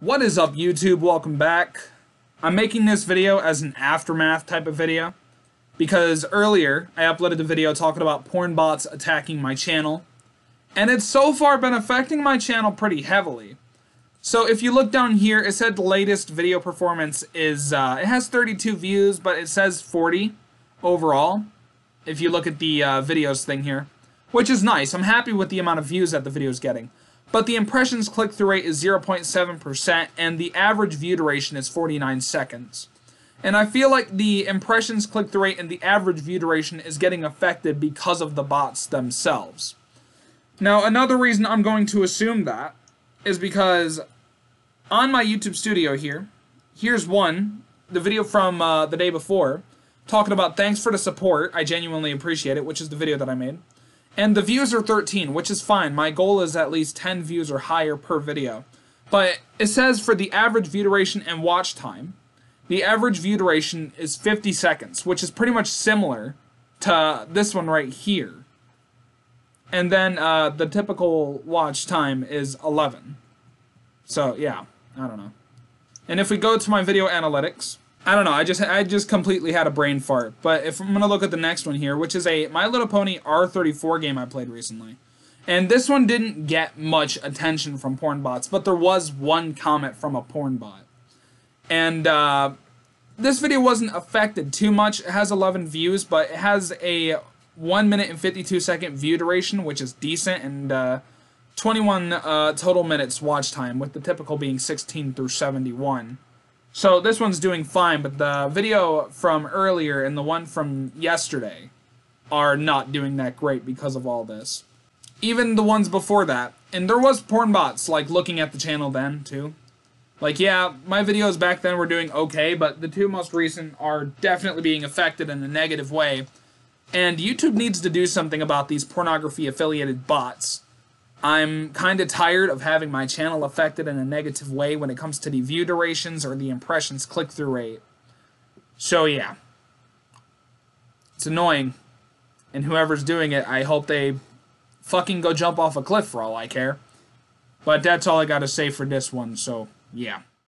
What is up YouTube? Welcome back. I'm making this video as an aftermath type of video because earlier I uploaded a video talking about porn bots attacking my channel and it's so far been affecting my channel pretty heavily. So if you look down here, it said the latest video performance is, uh, it has 32 views, but it says 40 overall. If you look at the uh, videos thing here, which is nice. I'm happy with the amount of views that the video is getting. But the impressions click-through rate is 0.7%, and the average view duration is 49 seconds. And I feel like the impressions click-through rate and the average view duration is getting affected because of the bots themselves. Now, another reason I'm going to assume that is because on my YouTube studio here, here's one, the video from uh, the day before, talking about thanks for the support, I genuinely appreciate it, which is the video that I made. And the views are 13, which is fine. My goal is at least 10 views or higher per video. But it says for the average view duration and watch time, the average view duration is 50 seconds, which is pretty much similar to this one right here. And then uh, the typical watch time is 11. So yeah, I don't know. And if we go to my video analytics, I don't know. I just I just completely had a brain fart. But if I'm gonna look at the next one here, which is a My Little Pony R34 game I played recently, and this one didn't get much attention from porn bots, but there was one comment from a porn bot, and uh, this video wasn't affected too much. It has 11 views, but it has a one minute and 52 second view duration, which is decent, and uh, 21 uh, total minutes watch time, with the typical being 16 through 71. So this one's doing fine, but the video from earlier and the one from yesterday are not doing that great because of all this. Even the ones before that, and there was porn bots like looking at the channel then too. Like yeah, my videos back then were doing okay, but the two most recent are definitely being affected in a negative way. And YouTube needs to do something about these pornography affiliated bots I'm kind of tired of having my channel affected in a negative way when it comes to the view durations or the impressions click through rate. So, yeah. It's annoying. And whoever's doing it, I hope they fucking go jump off a cliff for all I care. But that's all I gotta say for this one, so, yeah.